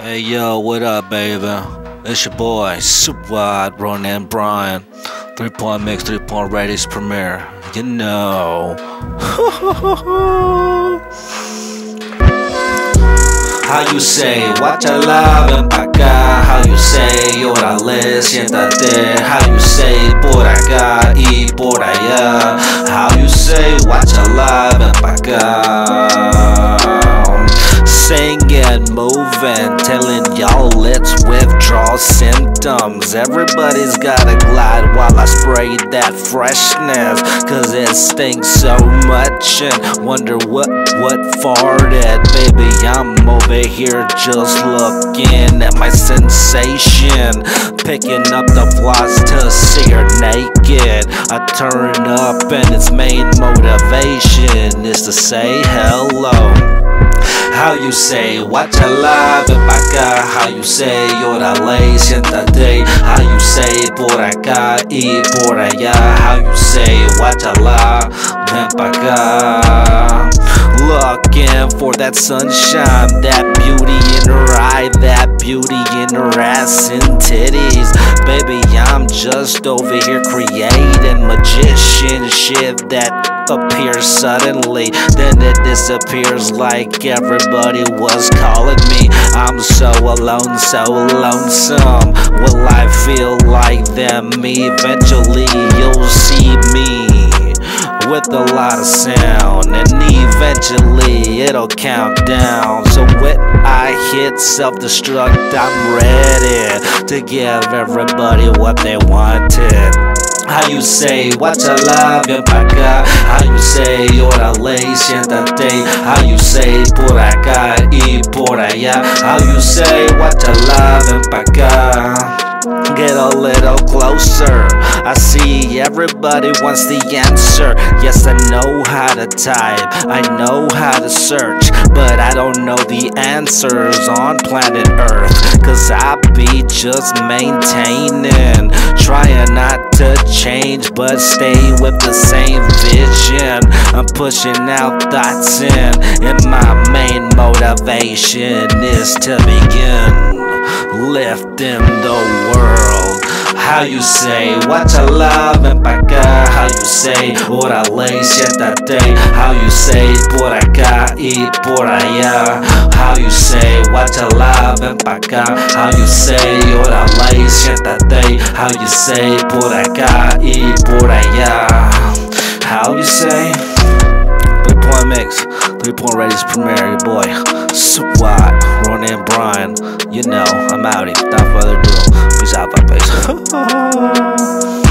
Hey yo, what up, baby? It's your boy, Super Wide, Ronan Brian. Three point mix, three point ratings premiere. You know. How you say, watcha la, ven pa' acá. How you say, órale, siéntate. How you say, por acá y por allá. How you say, watcha la, ven pa' acá. Singing, moving, telling y'all let's withdraw symptoms. Everybody's gotta glide while I spray that freshness. Cause it stinks so much and wonder what, what farted. Baby, I'm over here just looking at my sensation. Picking up the flies to see her naked. I turn up and its main motivation is to say hello. How you say, watcha la, ven pa' acá How you say, órale, siéntate How you say, por acá y por allá How you say, watcha la, ven pa' acá Looking for that sunshine, that beauty in her eye, that beauty in her ass and titties. Baby, I'm just over here creating magician shit that appears suddenly, then it disappears like everybody was calling me. I'm so alone, so lonesome. Will I feel like them eventually? You'll see me with a lot of sound, and eventually it'll count down. So when I hit self destruct, I'm ready to give everybody what they wanted. How you say, watcha la, ven pa' acá How you say, órale, siéntate How you say, por acá y por allá How you say, watcha la, ven pa' acá Get a little closer. I see everybody wants the answer. Yes, I know how to type, I know how to search, but I don't know the answers on planet Earth. Cause I be just maintaining, trying not change, but stay with the same vision. I'm pushing out thoughts in, and my main motivation is to begin lifting the world. How you say, watcha la, ven pa' acá. How you say, órale, siéntate. How you say, por acá y por allá. How you say, watcha la, ven pa' acá. How you say, órale, siéntate. How you say, por acá y por allá. How you say, three point mix, three point ratings premiere, your boy. SWAT, Ronan Brian, You know, I'm outie. Without further ado, zawa, pues.